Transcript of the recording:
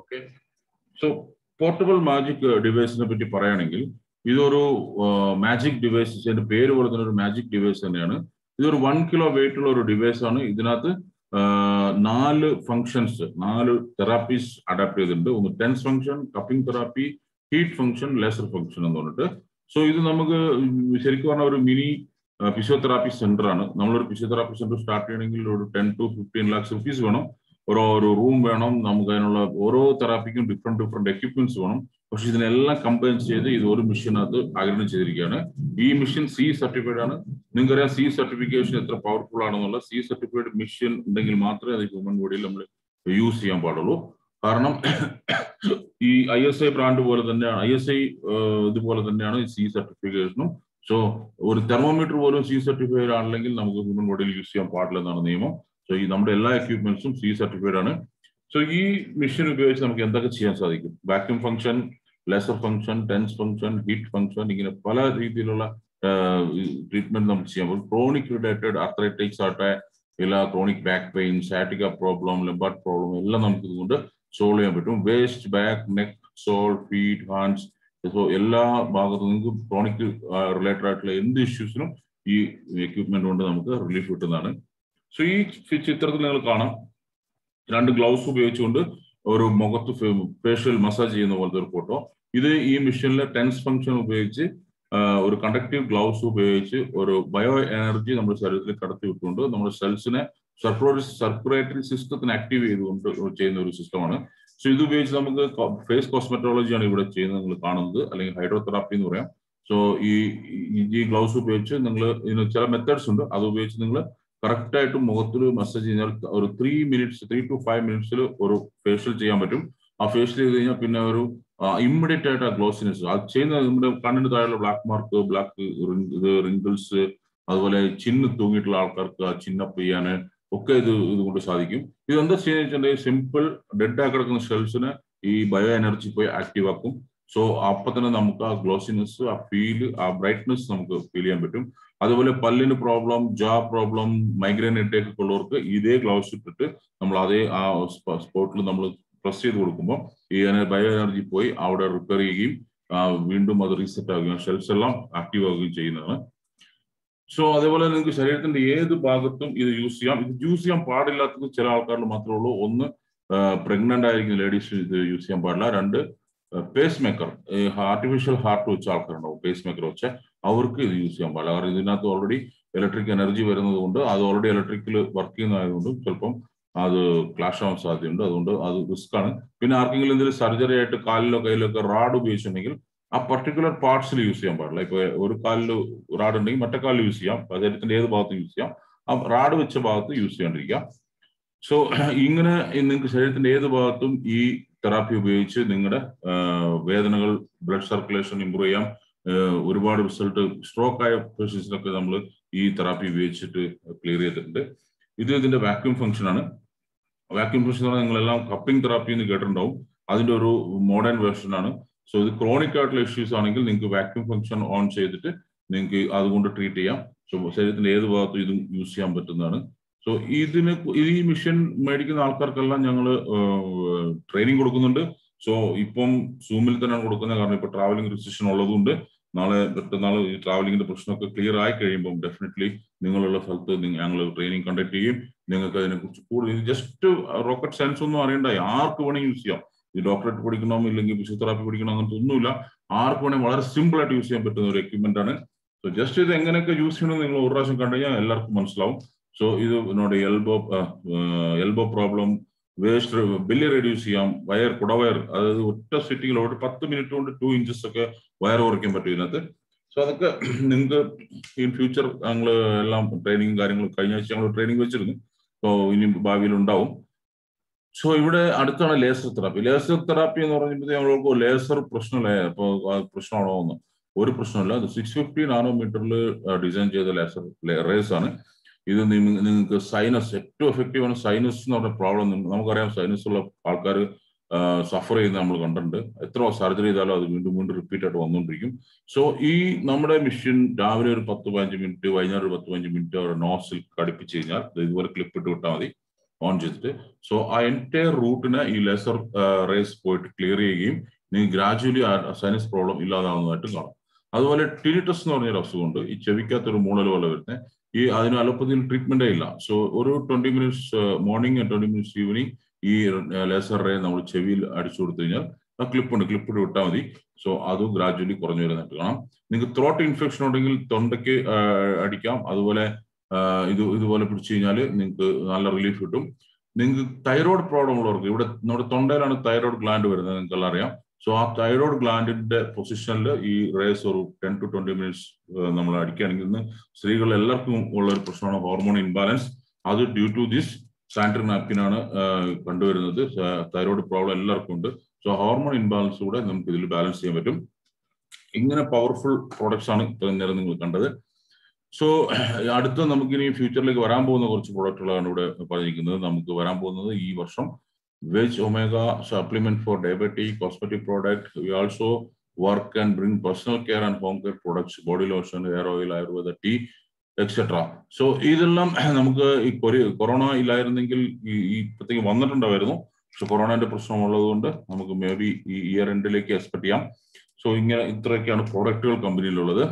Okay so portable magic ഡിവൈസിനെ പറ്റി പറയുകയാണെങ്കിൽ ഇതൊരു മാജിക് ഡിവൈസ് ഇതിന്റെ പേര് പോലെ തന്നെ ഒരു മാജിക് ഡിവൈസ് തന്നെയാണ്. ഇതൊരു വൺ കിലോ വെയിറ്റ് ഉള്ള ഒരു ഡിവൈസ് ആണ്. ഇതിനകത്ത് നാല് ഫങ്ഷൻസ് നാല് തെറാപ്പീസ് അഡാപ്റ്റ് ചെയ്തിട്ടുണ്ട്. ഒന്ന് TENS function cupping therapy heat function laser function എന്ന് പറഞ്ഞിട്ട്. സോ ഇത് നമുക്ക് ശരിക്കും പറഞ്ഞ ഒരു മിനി ഫിസിയോതെറാപ്പി സെന്റർ ആണ്. നമ്മളൊരു ഫിസിയോതെറാപ്പി സെന്റർ സ്റ്റാർട്ട് ചെയ്യണമെങ്കിൽ ഒരു ten to fifteen lakhs rupees വേണം. ഓരോ ഒരു റൂം വേണം നമുക്ക് അതിനുള്ള ഓരോ തെറാപ്പിക്കും ഡിഫറെന്റ് ഡിഫറെന്റ് എക്യുപ്മെന്റ്സ് വേണം. പക്ഷെ ഇതിനെല്ലാം കമ്പൈൻ ചെയ്ത് ഇത് ഒരു മെഷീനകത്ത് ആഗ്രഹം ചെയ്തിരിക്കുകയാണ്. ഈ മെഷീൻ സി സർട്ടിഫൈഡ് ആണ്. നിങ്ങൾക്കറിയാം സി സർട്ടിഫിക്കേഷൻ എത്ര പവർഫുൾ ആണെന്നുള്ള. സി സർട്ടിഫൈഡ് മെഷീൻ ഉണ്ടെങ്കിൽ മാത്രമേ അത് ഹ്യൂമൻ ബോഡിയിൽ നമ്മൾ യൂസ് ചെയ്യാൻ പാടുള്ളൂ. കാരണം ഈ ഐ എസ് ഐ ബ്രാൻഡ് പോലെ തന്നെയാണ് ഐ എസ് ഐ ഇതുപോലെ തന്നെയാണ് സി സർട്ടിഫിക്കേഷനും സോ ഒരു തെർമോമീറ്റർ പോലും സി സർട്ടിഫൈഡ് ആണെങ്കിൽ നമുക്ക് ഹ്യൂമൻ ബോഡിയിൽ യൂസ് ചെയ്യാൻ പാടില്ല എന്നാണ് നിയമം. സോ ഈ നമ്മുടെ എല്ലാ എക്യുപ്മെന്റ്സും സി സർട്ടിഫൈഡ് ആണ്. സോ ഈ മെഷീൻ ഉപയോഗിച്ച് നമുക്ക് എന്തൊക്കെ ചെയ്യാൻ സാധിക്കും? Vacuum function laser function TENS function heat function ഇങ്ങനെ പല രീതിയിലുള്ള ട്രീറ്റ്മെന്റ് നമുക്ക് ചെയ്യാം. ക്രോണിക് റിലേറ്റഡ് അത്രറ്റിക്സ് ആട്ടെ ഇല്ല chronic back pain sciatica problem ലെബാർഡ് problem എല്ലാം നമുക്ക് ഇതുകൊണ്ട് സോൾവ് ചെയ്യാൻ പറ്റും. Waist back neck sole feet hands so എല്ലാ ഭാഗത്തും നിങ്ങൾക്ക് ക്രോണിക് റിലേറ്റഡ് ആയിട്ടുള്ള എന്ത് ഇഷ്യൂസിനും ഈ എക്യുപ്മെന്റ് കൊണ്ട് നമുക്ക് റിലീഫ് കിട്ടുന്നതാണ്. സോ ഈ ചിത്രത്തിൽ നിങ്ങൾ കാണാം രണ്ട് ഗ്ലൗസ് ഉപയോഗിച്ചുകൊണ്ട് ഒരു മുഖത്ത് ഫേഷ്യൽ മസാജ് ചെയ്യുന്ന പോലത്തെ ഒരു ഫോട്ടോ ഇത് ഈ മെഷീനിലെ ടെൻസ് ഫംഗ്ഷൻ ഉപയോഗിച്ച് ഒരു കണ്ടക്റ്റീവ് ഗ്ലൗസ് ഉപയോഗിച്ച് ഒരു ബയോ എനർജി നമ്മുടെ ശരീരത്തിൽ കടത്തി വിട്ടുകൊണ്ട് നമ്മുടെ സെൽസിനെ സർക്കുലറി സർക്കുലേറ്ററി സിസ്റ്റത്തിന് ആക്റ്റീവ് ചെയ്തുകൊണ്ട് ചെയ്യുന്ന ഒരു സിസ്റ്റമാണ് സോ ഇത് ഉപയോഗിച്ച് നമുക്ക് ഫേസ് കോസ്മെറ്റോളജിയാണ് ഇവിടെ ചെയ്യുന്നത് നിങ്ങൾ കാണുന്നത്. അല്ലെങ്കിൽ ഹൈഡ്രോതെറാപ്പി എന്ന് പറയാം. സോ ഈ ഈ ഗ്ലൗസ് ഉപയോഗിച്ച് നിങ്ങൾ ഇതിന് ചില മെത്തേഡ്സ് ഉണ്ട്. അത് ഉപയോഗിച്ച് നിങ്ങൾ കറക്റ്റ് ആയിട്ട് മുഖത്തിൽ മസാജ് ചെയ്താൽ ഒരു three minutes three to five മിനിറ്റ്സിൽ ഒരു ഫേഷ്യൽ ചെയ്യാൻ പറ്റും. ആ ഫേഷ്യൽ ചെയ്ത് കഴിഞ്ഞാൽ പിന്നെ ഒരു ഇമ്മീഡിയറ്റ് ആയിട്ട് ആ ഗ്ലോസിനെസ് അത് ചെയ്യുന്ന നമ്മുടെ കണ്ണിന് താഴെയുള്ള ബ്ലാക്ക് മാർക്ക് ബ്ലാക്ക് ഇത് റിങ്കിൾസ് അതുപോലെ ചിന്ന് തൂങ്ങിയിട്ടുള്ള ആൾക്കാർക്ക് ആ ചിന്നപ്പ് ചെയ്യാൻ ഒക്കെ ഇത് ഇതുകൊണ്ട് സാധിക്കും. ഇത് എന്താ ചെയ്യുന്ന വെച്ചിട്ടുണ്ടെങ്കിൽ സിമ്പിൾ ഡെഡ് ആയി കിടക്കുന്ന സെൽസിനെ ഈ ബയോ എനർജി പോയി ആക്റ്റീവ് ആക്കും. സോ അപ്പൊ തന്നെ നമുക്ക് ആ ഗ്ലോസിനെസ് ആ ഫീൽ ആ ബ്രൈറ്റ്നെസ് നമുക്ക് ഫീൽ ചെയ്യാൻ പറ്റും. അതുപോലെ പല്ലിന് പ്രോബ്ലം ജാ പ്രോബ്ലം മൈഗ്രെയിൻ ഹെഡേക്ക് ഒക്കെ ഉള്ളവർക്ക് ഇതേ ഗ്ലൗസ് ഇട്ടിട്ട് നമ്മൾ അതേ ആ സ്പോട്ടിൽ നമ്മൾ പ്രസ് ചെയ്ത് കൊടുക്കുമ്പോൾ ഈ ബയോ എനർജി പോയി അവിടെ റിപ്പയർ ചെയ്യുകയും വീണ്ടും അത് റീസെറ്റ് ആകുകയും ഷെൽസ് എല്ലാം ആക്റ്റീവ് ആകുകയും ചെയ്യുന്നതാണ്. സോ അതേപോലെ നിങ്ങൾക്ക് ശരീരത്തിന്റെ ഏത് ഭാഗത്തും ഇത് യൂസ് ചെയ്യാം. ഇത് യൂസ് ചെയ്യാൻ പാടില്ലാത്തത് ചില ആൾക്കാരിൽ മാത്രമേ ഉള്ളൂ. ഒന്ന് പ്രഗ്നന്റ് ആയിരിക്കുന്ന ലേഡീസ് ഇത് യൂസ് ചെയ്യാൻ പാടില്ല. രണ്ട് പേസ് മേക്കർ ആർട്ടിഫിഷ്യൽ ഹാർട്ട് വെച്ച ആൾക്കാരുണ്ടാവും. പേസ് മേക്കർ വെച്ച. അവർക്ക് ഇത് യൂസ് ചെയ്യാൻ പാടില്ല. കാരണം ഇതിനകത്ത് ഓൾറെഡി ഇലക്ട്രിക് എനർജി വരുന്നത് കൊണ്ട് അത് ഓൾറെഡി ഇലക്ട്രിക്കിൽ വർക്ക് ചെയ്യുന്നതായതുകൊണ്ടും ചിലപ്പം അത് ക്ലാഷ് ആവാൻ സാധ്യതയുണ്ട്. അതുകൊണ്ട് അത് റിസ്ക് ആണ്. പിന്നെ ആർക്കെങ്കിലും എന്തെങ്കിലും സർജറി ആയിട്ട് കാലിലോ കയ്യിലോ ഒക്കെ റാഡ് ഉപയോഗിച്ചിട്ടുണ്ടെങ്കിൽ ആ പർട്ടിക്കുലർ പാർട്സിൽ യൂസ് ചെയ്യാൻ പാടില്ല. ഇപ്പൊ ഒരു കാലിൽ റാഡ് ഉണ്ടെങ്കിൽ മറ്റേ കാലിൽ യൂസ് ചെയ്യാം. ശരീരത്തിന്റെ ഏത് ഭാഗത്തും യൂസ് ചെയ്യാം. ആ റാഡ് വെച്ച ഭാഗത്ത് യൂസ് ചെയ്യാണ്ടിരിക്കുക സോ ഇങ്ങനെ നിങ്ങൾക്ക് ശരീരത്തിന്റെ ഏത് ഭാഗത്തും ഈ തെറാപ്പി ഉപയോഗിച്ച് നിങ്ങളുടെ വേദനകൾ ബ്ലഡ് സർക്കുലേഷൻ ഇമ്പ്രൂവ് ചെയ്യാം. ഒരുപാട് റിസൾട്ട് സ്ട്രോക്ക് ആയ പേഷ്യൻസിനൊക്കെ നമ്മൾ ഈ തെറാപ്പി ഉപയോഗിച്ചിട്ട് ക്ലിയർ ചെയ്തിട്ടുണ്ട്. ഇത് ഇതിന്റെ വാക്യൂം ഫംഗ്ഷൻ ആണ്. വാക്യൂം ഫംഗ്ഷൻ എന്ന് പറഞ്ഞാൽ നിങ്ങളെല്ലാം കപ്പിംഗ് തെറാപ്പി എന്ന് കേട്ടിട്ടുണ്ടാവും. അതിന്റെ ഒരു മോഡേൺ വേർഷൻ ആണ്. സോ ഇത് ക്രോണിക് ആയിട്ടുള്ള ഇഷ്യൂസ് ആണെങ്കിൽ നിങ്ങൾക്ക് വാക്യൂം ഫംഗ്ഷൻ ഓൺ ചെയ്തിട്ട് നിങ്ങൾക്ക് അതുകൊണ്ട് ട്രീറ്റ് ചെയ്യാം. സോ ശരീരത്തിന്റെ ഏത് ഭാഗത്തും ഇതും യൂസ് ചെയ്യാൻ പറ്റുന്നതാണ്. സോ ഇതിന് ഈ മിഷൻ മേടിക്കുന്ന ആൾക്കാർക്കെല്ലാം ഞങ്ങൾ ട്രെയിനിങ് കൊടുക്കുന്നുണ്ട്. സോ ഇപ്പം സൂമിൽ തന്നെയാണ് കൊടുക്കുന്നത്. കാരണം ഇപ്പൊ ട്രാവലിംഗ് റിസ്ട്രിക്ഷൻ ഉള്ളതുകൊണ്ട് നാളെ മറ്റന്നാൾ ഈ ട്രാവലിംഗിന്റെ പ്രശ്നമൊക്കെ ക്ലിയർ ആയി കഴിയുമ്പോൾ ഡെഫിനറ്റ്ലി നിങ്ങളുള്ള സ്ഥലത്ത് ഞങ്ങൾ ട്രെയിനിങ് കണ്ടക്ട് ചെയ്യും. നിങ്ങൾക്ക് അതിനെക്കുറിച്ച് കൂടുതൽ ജസ്റ്റ് റോക്കറ്റ് സയൻസ് ഒന്നും അറിയണ്ട. ആർക്ക് വേണമെങ്കിൽ യൂസ് ചെയ്യാം. ഈ ഡോക്ടറേറ്റ് പഠിക്കണം ഇല്ലെങ്കിൽ ഫിസിയോതെറാപ്പി പഠിക്കണം അങ്ങനത്തെ ഒന്നുമില്ല. ആർക്ക് വേണമെങ്കിൽ വളരെ സിമ്പിൾ ആയിട്ട് യൂസ് ചെയ്യാൻ പറ്റുന്ന ഒരു എക്യുപ്മെന്റ് ആണ്. സോ ജസ്റ്റ് ഇത് എങ്ങനെയൊക്കെ യൂസ് ചെയ്യണമെന്ന് നിങ്ങൾ ഒരു പ്രാവശ്യം കണ്ടു കഴിഞ്ഞാൽ എല്ലാവർക്കും മനസ്സിലാവും. സോ ഇത് എന്നോട് elbow elbow problem waist bill reduce ചെയ്യാം വയർ കുടവയർ അതായത് ഒറ്റ സിറ്റിങ്ങിൽ പത്ത് മിനിറ്റ് കൊണ്ട് ടു ഇഞ്ചസ് ഒക്കെ വയർ കുറയ്ക്കാൻ പറ്റും ഇതിനകത്ത്. സോ അതൊക്കെ നിങ്ങൾക്ക് ഇൻ ഫ്യൂച്ചർ ഞങ്ങൾ എല്ലാം ട്രെയിനിങ്ങും കാര്യങ്ങളും കഴിഞ്ഞ ആഴ്ച ഞങ്ങൾ ട്രെയിനിങ് വെച്ചിരുന്നു. സോ ഇനി ഭാവിയിൽ ഉണ്ടാവും. സോ ഇവിടെ അടുത്താണ് ലേസർ തെറാപ്പി ലേസർ തെറാപ്പി എന്ന് പറയുമ്പോൾ നമ്മൾക്ക് ലേസർ പ്രശ്നമല്ലേ? അപ്പോൾ പ്രശ്നമാണോ എന്ന്. ഒരു പ്രശ്നമില്ല. അത് സിക്സ് ഫിഫ്റ്റി നാനോ മീറ്ററിൽ ഡിസൈൻ ചെയ്ത ലേസർ റേസ് ആണ്. ഇത് നിങ്ങൾക്ക് സൈനസ് ഏറ്റവും എഫക്റ്റീവ് ആണ് സൈനസ് എന്ന് പറഞ്ഞ പ്രോബ്ലം നമുക്കറിയാം. സൈനസ് ഉള്ള ആൾക്കാർ സഫർ ചെയ്യുന്ന നമ്മൾ കണ്ടിട്ടുണ്ട്. എത്ര സർജറി ചെയ്താലും അത് വീണ്ടും വീണ്ടും റിപ്പീറ്റ് ആയിട്ട് വന്നുകൊണ്ടിരിക്കും. സോ ഈ നമ്മുടെ മെഷീൻ രാവിലെ ഒരു പത്ത് പതിനഞ്ച് മിനിറ്റ് വൈകുന്നേരം ഒരു പത്ത് പതിനഞ്ച് മിനിറ്റ് അവരുടെ നോസിൽ കടിപ്പിച്ച് കഴിഞ്ഞാൽ ഇതുപോലെ ക്ലിപ്പ് ഇട്ട് വിട്ടാൽ മതി. ഓൺ ചെയ്തിട്ട്. സോ ആ എന്റയർ റൂട്ടിനെ ഈ ലെസർ റേസ് പോയിട്ട് ക്ലിയർ ചെയ്യുകയും നിങ്ങൾക്ക് ഗ്രാജുവലി സൈനസ് പ്രോബ്ലം ഇല്ലാതാവുന്നതായിട്ടും കാണാം. അതുപോലെ ടിനിറ്റസ് എന്ന് പറഞ്ഞൊരു അസുഖമുണ്ട് ഈ ചെവിക്കകത്തൊരു മൂളൽ പോലെ വരുന്നത് ഈ അതിന് അലോപ്പതിയിൽ ട്രീറ്റ്മെന്റേ ഇല്ല. സോ ഒരു twenty minutes morning twenty minutes evening ഈ ലേസർ റേ നമ്മൾ ചെവിയിൽ അടിച്ചു കൊടുത്തു കഴിഞ്ഞാൽ ആ ക്ലിപ്പുണ്ട് ക്ലിപ്പ് ഇട്ട് വിട്ടാൽ മതി. സോ അത് ഗ്രാജുവലി കുറഞ്ഞു വരുന്നതായിട്ട് കാണാം നിങ്ങൾക്ക് ത്രോട്ട് ഇൻഫെക്ഷൻ ഉണ്ടെങ്കിൽ തൊണ്ടയ്ക്ക് അടിക്കാം. അതുപോലെ ഇത് ഇതുപോലെ പിടിച്ചു കഴിഞ്ഞാൽ നിങ്ങൾക്ക് നല്ല റിലീഫ് കിട്ടും. നിങ്ങൾക്ക് തൈറോയ്ഡ് പ്രോബ്ലം ഉള്ളവർക്ക് ഇവിടെ നമ്മുടെ തൊണ്ടയിലാണ് തൈറോയ്ഡ് ഗ്ലാൻഡ് വരുന്നത്. നിങ്ങൾക്ക് അറിയാം. സോ ആ തൈറോയ്ഡ് ഗ്ലാൻഡിന്റെ പൊസിഷനിൽ ഈ റേസ് ഒരു ടെൻ ടു ട്വന്റി മിനിറ്റ്സ് നമ്മൾ അടിക്കുകയാണെങ്കിൽ സ്ത്രീകൾ എല്ലാവർക്കും ഉള്ള ഒരു പ്രശ്നമാണ് ഹോർമോൺ ഇൻബാലൻസ് അത് ഡ്യൂ ടു ദിസ് സാനിറ്ററി നാപ്കിനാണ് കണ്ടുവരുന്നത്. തൈറോയ്ഡ് പ്രോബ്ലം എല്ലാവർക്കും ഉണ്ട്. സോ ഹോർമോൺ ഇൻബാലൻസ് കൂടെ നമുക്ക് ഇതിൽ ബാലൻസ് ചെയ്യാൻ പറ്റും. ഇങ്ങനെ പവർഫുൾ പ്രോഡക്ട്സ് ആണ് ഇത്രയും നേരം നിങ്ങൾ കണ്ടത്. സോ അടുത്ത നമുക്കിനി ഫ്യൂച്ചറിലേക്ക് വരാൻ പോകുന്ന കുറച്ച് പ്രോഡക്റ്റുകളാണ് ഇവിടെ പറഞ്ഞിരിക്കുന്നത്. നമുക്ക് വരാൻ പോകുന്നത് ഈ വർഷം veg omega supplement for diabetic cosmetic product we also work and bring personal care and home care products body lotion hair oil Ayurveda tea etcetera so ഇതെല്ലാം നമുക്ക് ഈ കൊറോണ ഇല്ലായിരുന്നെങ്കിൽ ഈ ഇപ്പത്തേക്ക് വന്നിട്ടുണ്ടായിരുന്നു. പക്ഷെ കൊറോണന്റെ പ്രശ്നമുള്ളത് കൊണ്ട് നമുക്ക് മേ ബി ഈ ഇയർ എൻഡിലേക്ക് എക്സ്പെക്ട് ചെയ്യാം. സോ ഇങ്ങനെ ഇത്രയൊക്കെയാണ് പ്രോഡക്റ്റുകൾ കമ്പനിയിലുള്ളത്